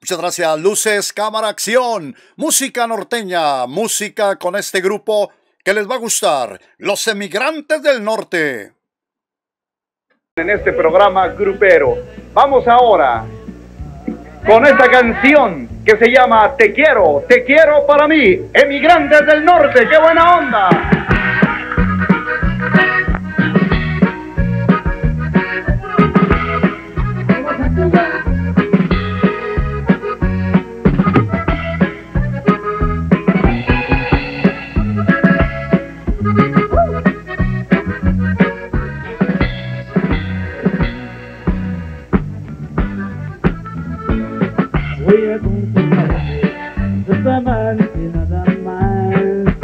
Muchas gracias. Luces, cámara, acción. Música norteña. Música con este grupo que les va a gustar. Los emigrantes del norte. En este programa grupero. Vamos ahora con esta canción que se llama Te quiero, te quiero para mí. Emigrantes del norte. ¡Qué buena onda! voy a conformarme, no está mal ni nada mal.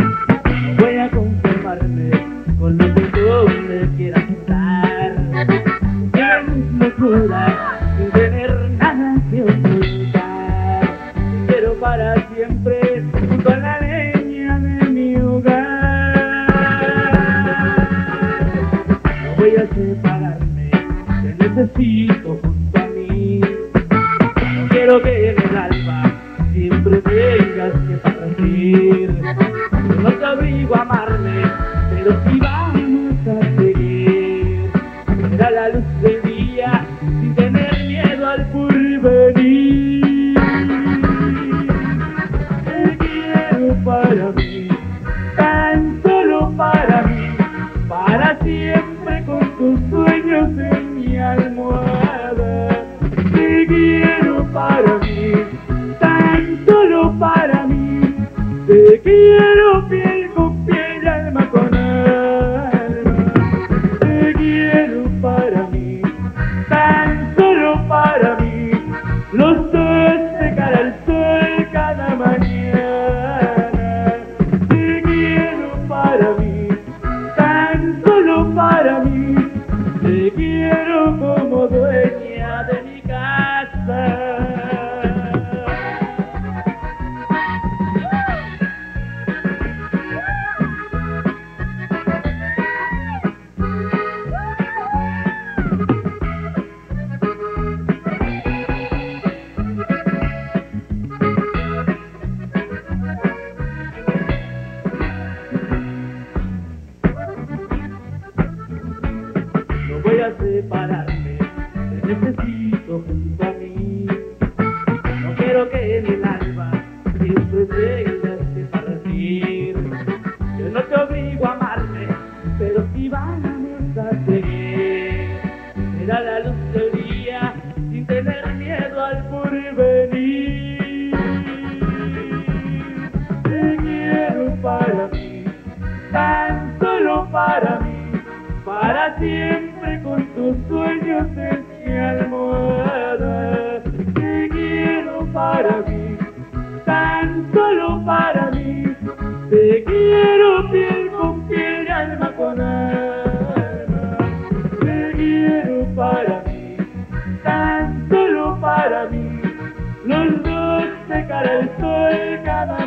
Voy a conformarme con lo que tú me quieras dar. Es locura sin tener nada que ocultar, pero para siempre junto a la leña de mi hogar. No voy a separarme, te necesito. siempre tengas que partir. No te obligo a amarme, pero si vamos a seguir. Será la luz del día, sin tener miedo al porvenir. Te quiero para mí, tan solo para mí, para siempre con tus sueños en mi almohada. Te quiero para mí. quiero piel con piel, alma con alma. Te quiero para mí, tan solo para mí. voy a separarme, te necesito junto a mí. No quiero que en el alba siempre tengas que partir. Yo no te obligo a amarme, pero si van a mesa seguir. Será la luz del día sin tener miedo al porvenir. Te quiero para mí, tan solo para mí, para siempre los sueños de mi almohada. Te quiero para mí, tan solo para mí. Te quiero piel con piel, alma con alma. Te quiero para mí, tan solo para mí. Los dos de cara al sol cada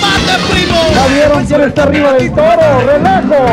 ¡Mate, primo! Vieron quién está arriba del toro? ¡Relajo!